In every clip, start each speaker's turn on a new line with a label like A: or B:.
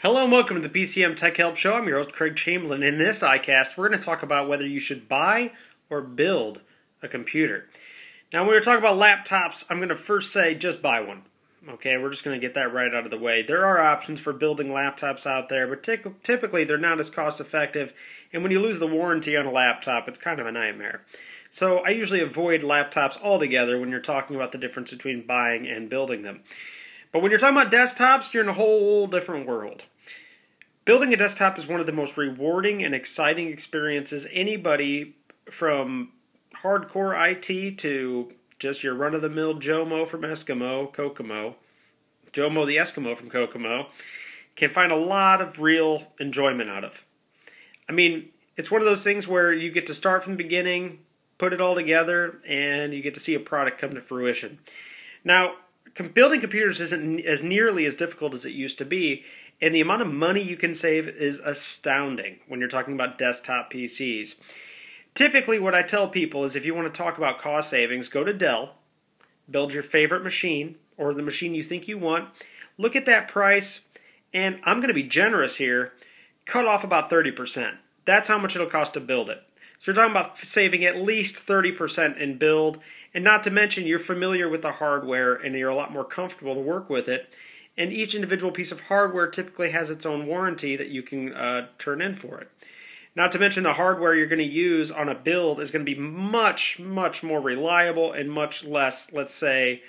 A: Hello and welcome to the PCM Tech Help Show. I'm your host, Craig Chamberlin. In this iCast, we're going to talk about whether you should buy or build a computer. Now, when we're talking about laptops, I'm going to first say just buy one. Okay, we're just going to get that right out of the way. There are options for building laptops out there, but typically they're not as cost effective. And when you lose the warranty on a laptop, it's kind of a nightmare. So I usually avoid laptops altogether when you're talking about the difference between buying and building them. But when you're talking about desktops, you're in a whole different world. Building a desktop is one of the most rewarding and exciting experiences anybody from hardcore IT to just your run of the mill Jomo from Eskimo, Kokomo, Jomo the Eskimo from Kokomo, can find a lot of real enjoyment out of. I mean, it's one of those things where you get to start from the beginning, put it all together, and you get to see a product come to fruition. Now, building computers isn't as nearly as difficult as it used to be, and the amount of money you can save is astounding when you're talking about desktop PCs. Typically, what I tell people is if you want to talk about cost savings, go to Dell, build your favorite machine or the machine you think you want, look at that price, and I'm going to be generous here, cut off about 30%. That's how much it'll cost to build it. So you're talking about saving at least 30% in build, and not to mention you're familiar with the hardware and you're a lot more comfortable to work with it. And each individual piece of hardware typically has its own warranty that you can uh, turn in for it. Not to mention the hardware you're going to use on a build is going to be much, much more reliable and much less, let's say,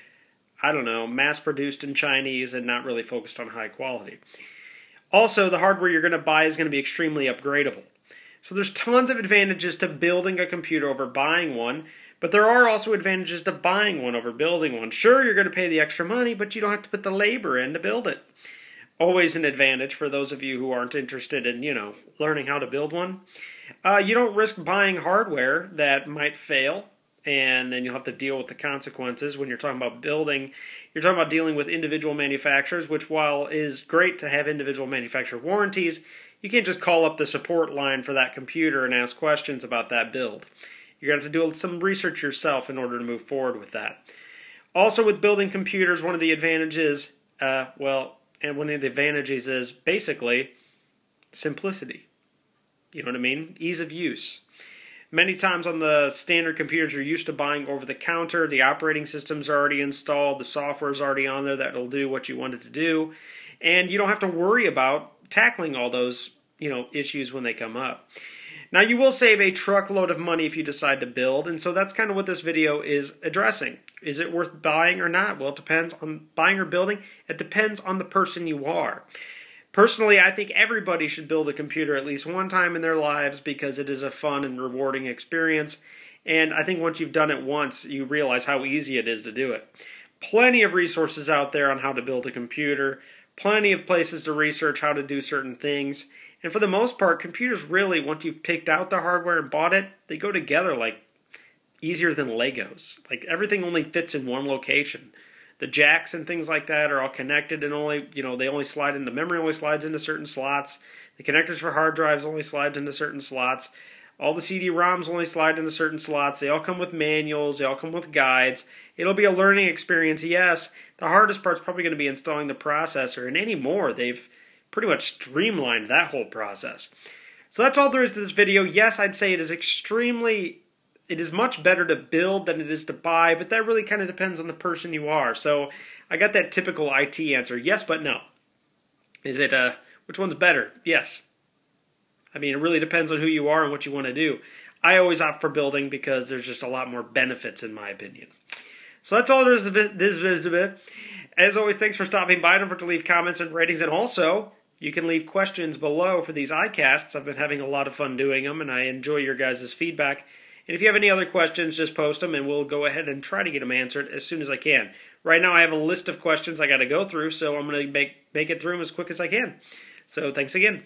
A: I don't know, mass produced in Chinese and not really focused on high quality. Also, the hardware you're going to buy is going to be extremely upgradable. So there's tons of advantages to building a computer over buying one, but there are also advantages to buying one over building one. Sure, you're going to pay the extra money, but you don't have to put the labor in to build it always an advantage for those of you who aren't interested in, you know, learning how to build one. Uh, you don't risk buying hardware that might fail, and then you'll have to deal with the consequences when you're talking about building. You're talking about dealing with individual manufacturers, which while is great to have individual manufacturer warranties, you can't just call up the support line for that computer and ask questions about that build. You're going to have to do some research yourself in order to move forward with that. Also, with building computers, one of the advantages, uh, well, and one of the advantages is basically simplicity. You know what I mean? Ease of use. Many times on the standard computers you're used to buying over the counter, the operating system's already installed, the software's already on there that'll do what you want it to do, and you don't have to worry about tackling all those, you know, issues when they come up. Now you will save a truckload of money if you decide to build, and so that's kind of what this video is addressing. Is it worth buying or not? Well, it depends on buying or building. It depends on the person you are. Personally, I think everybody should build a computer at least one time in their lives because it is a fun and rewarding experience. And I think once you've done it once, you realize how easy it is to do it. Plenty of resources out there on how to build a computer, plenty of places to research how to do certain things. And for the most part, computers really, once you've picked out the hardware and bought it, they go together like easier than Legos. Like everything only fits in one location. The jacks and things like that are all connected and only, you know, they only slide in, the memory only slides into certain slots. The connectors for hard drives only slides into certain slots. All the CD-ROMs only slide into certain slots. They all come with manuals. They all come with guides. It'll be a learning experience, yes. The hardest part's probably going to be installing the processor. And anymore, they've pretty much streamlined that whole process. So that's all there is to this video. Yes, I'd say it is extremely, it is much better to build than it is to buy, but that really kind of depends on the person you are. So I got that typical IT answer, yes, but no. Is it, uh, which one's better? Yes. I mean, it really depends on who you are and what you want to do. I always opt for building because there's just a lot more benefits in my opinion. So that's all there is to this video. As always, thanks for stopping by. Don't forget to leave comments and ratings, and also you can leave questions below for these iCasts. I've been having a lot of fun doing them, and I enjoy your guys' feedback. And if you have any other questions, just post them, and we'll go ahead and try to get them answered as soon as I can. Right now, I have a list of questions I got to go through, so I'm going to make make it through them as quick as I can. So thanks again.